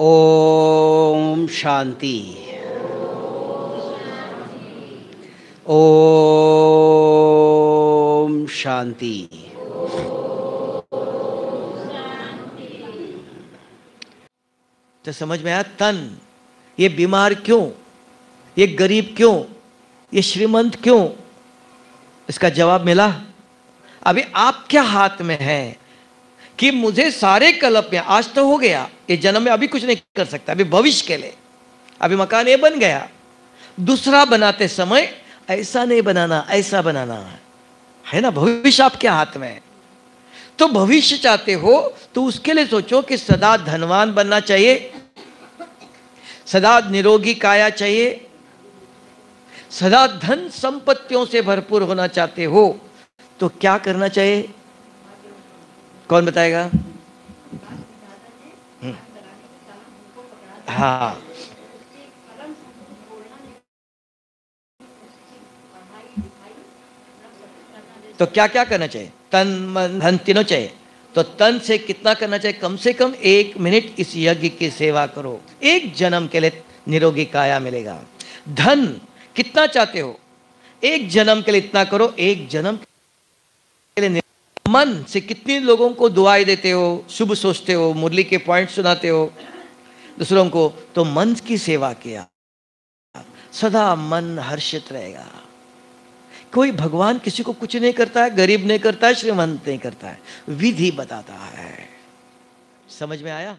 ओम शांति। ओम शांति। तो समझ में आया? तन। ये बीमार क्यों? ये गरीब क्यों? ये श्रीमंत क्यों? इसका जवाब मिला? अभी आपके हाथ में है? कि मुझे सारे कल्प में आज तो हो गया। ये जन्म में अभी कुछ नहीं कर सकता, अभी भविष्य के लिए। अभी मकान ये बन गया। दूसरा बनाते समय ऐसा नहीं बनाना, ऐसा बनाना है। ना? भविष्य आपके हाथ में तो भविष्य चाहते हो तो उसके लिए सोचो कि सदा धनवान बनना चाहिए। सदा निरोगी काया चाहिए। सदा धन संपत्तियों से भरपूर होना चाहते हो तो क्या करना चाहिए? कौन बताएगा? हम्म। हाँ। तो क्या क्या करना चाहिए? तन, मन, धन तीनों चाहिए। तो तन से कितना करना चाहिए? कम से कम एक मिनट इस यज्ञ की सेवा करो। एक जन्म के लिए निरोगी काया मिलेगा। धन कितना चाहते हो? एक जन्म के लिए इतना करो, एक जन्म के लिए मन से कितने लोगों को दुआई देते हो, शुभ सोचते हो, मुरली के पॉइंट सुनाते हो, दूसरों को तो मन की सेवा किया। सदा मन हर्षित रहेगा। कोई भगवान किसी को कुछ नहीं करता है, गरीब नहीं करता है, श्रीमंत नहीं करता है, विधि बताता है। समझ में आया?